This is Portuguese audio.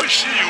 Mas se